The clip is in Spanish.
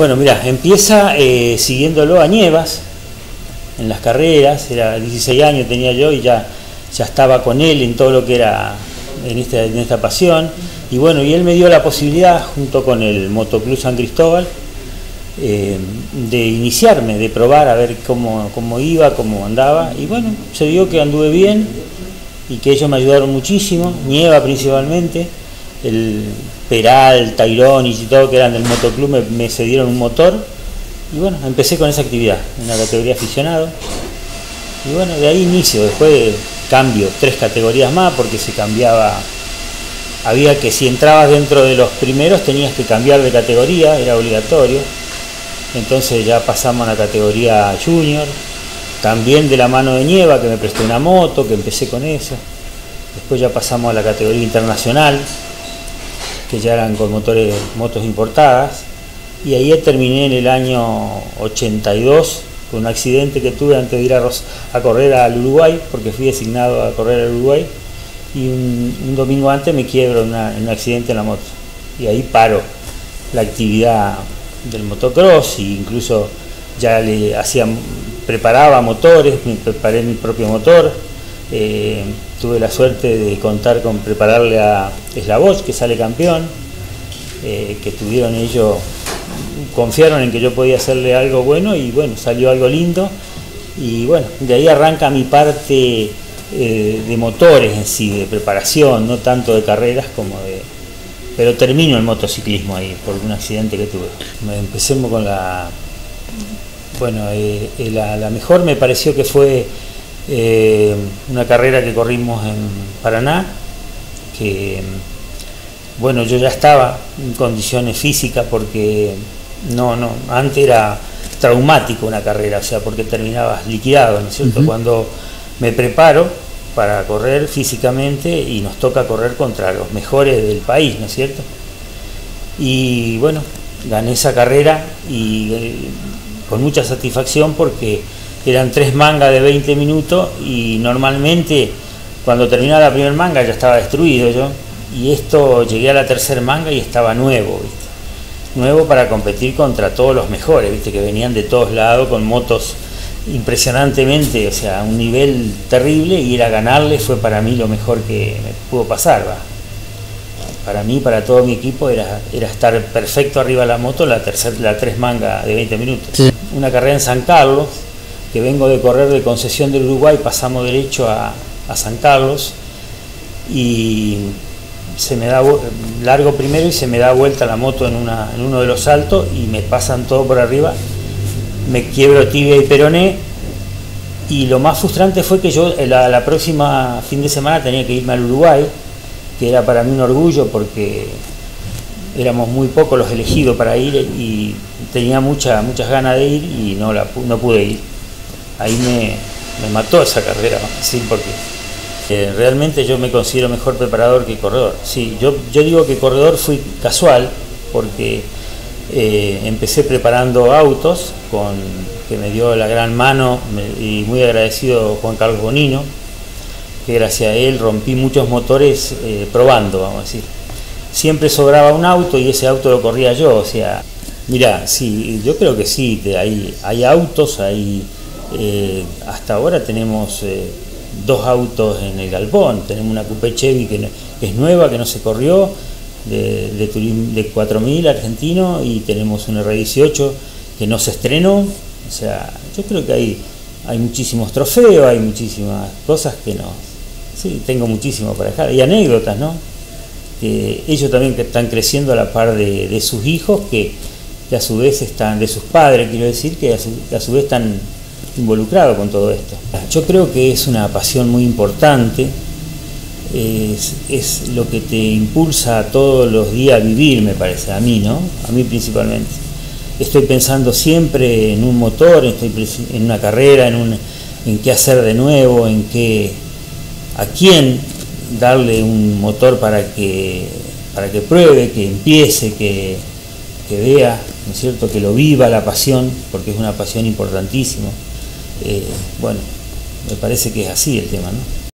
Bueno, mira, empieza eh, siguiéndolo a Nievas en las carreras, era 16 años tenía yo y ya, ya estaba con él en todo lo que era en esta, en esta pasión. Y bueno, y él me dio la posibilidad, junto con el Motoclub San Cristóbal, eh, de iniciarme, de probar a ver cómo, cómo iba, cómo andaba. Y bueno, se dio que anduve bien y que ellos me ayudaron muchísimo, Nieva principalmente el Peral, Tairón y todo que eran del motoclub me, me cedieron un motor y bueno, empecé con esa actividad, en la categoría aficionado. Y bueno, de ahí inicio, después cambio tres categorías más porque se cambiaba, había que si entrabas dentro de los primeros tenías que cambiar de categoría, era obligatorio. Entonces ya pasamos a la categoría junior, también de la mano de Nieva que me prestó una moto, que empecé con eso. Después ya pasamos a la categoría internacional, que ya eran con motores, motos importadas, y ahí terminé en el año 82 con un accidente que tuve antes de ir a, correr al Uruguay, porque fui designado a correr al Uruguay, y un, domingo antes me quiebro en, un accidente en la moto, y ahí paro la actividad del motocross, e incluso ya le hacía, preparaba motores, me preparé mi propio motor, eh, tuve la suerte de contar con prepararle a Slavoj, que sale campeón, eh, que tuvieron ellos, confiaron en que yo podía hacerle algo bueno y bueno, salió algo lindo. Y bueno, de ahí arranca mi parte eh, de motores en sí, de preparación, no tanto de carreras como de... Pero termino el motociclismo ahí por un accidente que tuve. Empecemos con la... Bueno, la, la mejor me pareció que fue eh, una carrera que corrimos en Paraná, que bueno, yo ya estaba en condiciones físicas porque no, no, antes era traumático una carrera, o sea, porque terminabas liquidado, ¿no es cierto? Cuando me preparo para correr físicamente y nos toca correr contra los mejores del país, ¿no es cierto? Y bueno, gané esa carrera y eh, con mucha satisfacción porque eran tres mangas de 20 minutos y normalmente cuando terminaba la primera manga ya estaba destruido yo y esto llegué a la tercera manga y estaba nuevo, nuevo para competir contra todos los mejores, ¿viste? que venían de todos lados con motos impresionantemente, o sea, un nivel terrible y ir a ganarle fue para mí lo mejor que me pudo pasar. ¿va? Para mí, para todo mi equipo, era, era estar perfecto arriba de la moto la, tercera la tres manga de 20 minutos. Una carrera en San Carlos, que vengo de correr de concesión del Uruguay, pasamos derecho a, San Carlos y se me da largo primero y se me da vuelta la moto en, una, en uno de los saltos y me pasan todo por arriba, me quiebro tibia y peroné y lo más frustrante fue que yo la, la próxima fin de semana tenía que irme al Uruguay, que era para mí un orgullo porque éramos muy pocos los elegidos para ir y tenía mucha, muchas ganas de ir y no, no pude ir ahí me, mató esa carrera, sí, porque eh, realmente yo me considero mejor preparador que corredor. Sí, yo, yo digo que corredor fui casual porque eh, empecé preparando autos con que me dio la gran mano y muy agradecido Juan Carlos Bonino, que gracias a él rompí muchos motores eh, probando, vamos a decir. Siempre sobraba un auto y ese auto lo corría yo, o sea, mira, sí, yo creo que sí, hay, hay autos, hay eh, hasta ahora tenemos eh, dos autos en el galpón, tenemos una Coupe Chevy que, es nueva, que no se corrió, de, de, 4000 argentino, y tenemos un R18 que no se estrenó. O sea, yo creo que hay, hay muchísimos trofeos, hay muchísimas cosas que no. Sí, tengo muchísimo para dejar. Y anécdotas, ¿no? Que ellos también que están creciendo a la par de, sus hijos, que, a su vez están, de sus padres, quiero decir, que a su vez están involucrado con todo esto. Yo creo que es una pasión muy importante, es, lo que te impulsa todos los días a vivir, me parece, a mí, ¿no? A mí principalmente. Estoy pensando siempre en un motor, estoy en una carrera, en, un, en qué hacer de nuevo, en qué, a quién darle un motor para que, para que pruebe, que empiece, que, que vea, ¿no es cierto?, que lo viva la pasión, porque es una pasión importantísima. Eh, bueno, me parece que es así el tema, ¿no?